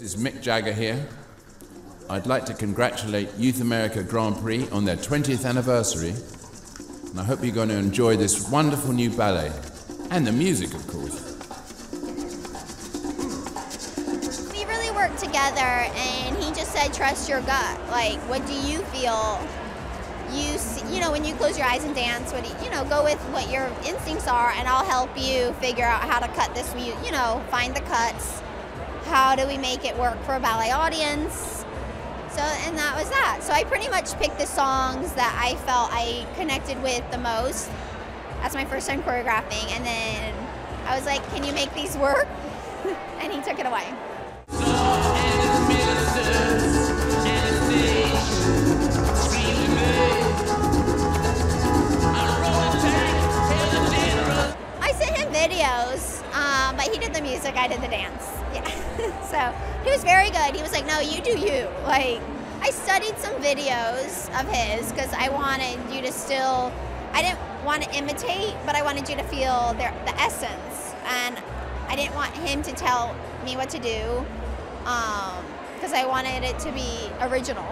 This is Mick Jagger here. I'd like to congratulate Youth America Grand Prix on their 20th anniversary. And I hope you're going to enjoy this wonderful new ballet. And the music, of course. We really worked together, and he just said, trust your gut. Like, what do you feel? You, you know, when you close your eyes and dance, what you know, go with what your instincts are, and I'll help you figure out how to cut this, you know, find the cuts how do we make it work for a ballet audience? So, and that was that. So I pretty much picked the songs that I felt I connected with the most. That's my first time choreographing. And then I was like, can you make these work? and he took it away. I sent him videos, um, but he did the music, I did the dance. Yeah. so he was very good. He was like, no, you do you. Like, I studied some videos of his because I wanted you to still, I didn't want to imitate, but I wanted you to feel their, the essence. And I didn't want him to tell me what to do because um, I wanted it to be original.